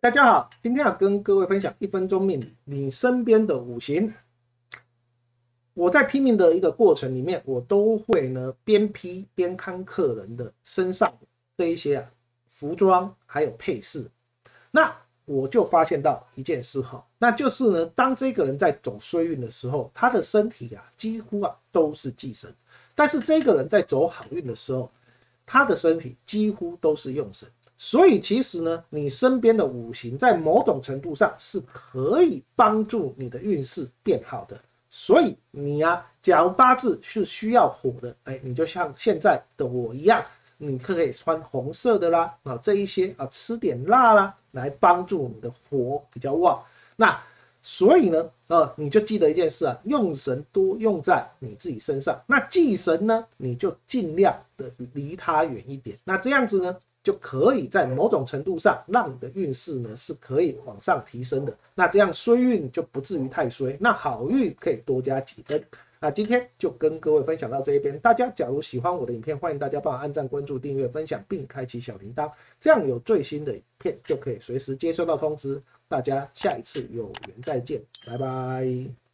大家好，今天要跟各位分享一分钟命理，你身边的五行。我在拼命的一个过程里面，我都会呢边批边看客人的身上这一些啊服装还有配饰。那我就发现到一件事哈，那就是呢，当这个人在走衰运的时候，他的身体啊几乎啊都是忌神；但是这个人在走好运的时候，他的身体几乎都是用神。所以其实呢，你身边的五行在某种程度上是可以帮助你的运势变好的。所以你呀，假如八字是需要火的，哎，你就像现在的我一样，你可以穿红色的啦，啊，这一些啊，吃点辣啦，来帮助你的火比较旺。那所以呢，呃，你就记得一件事啊，用神多用在你自己身上。那忌神呢，你就尽量的离他远一点。那这样子呢？就可以在某种程度上让你的运势呢是可以往上提升的，那这样衰运就不至于太衰，那好运可以多加几分。那今天就跟各位分享到这一边，大家假如喜欢我的影片，欢迎大家帮我按赞、关注、订阅、分享，并开启小铃铛，这样有最新的影片就可以随时接收到通知。大家下一次有缘再见，拜拜。